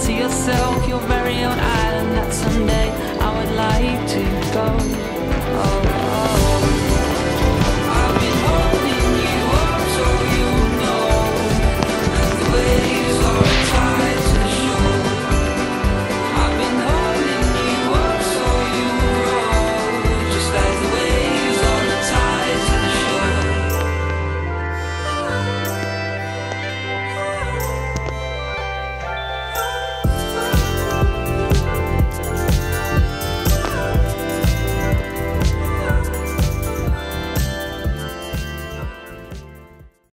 to yourself your very own island that someday I would like to go. Oh.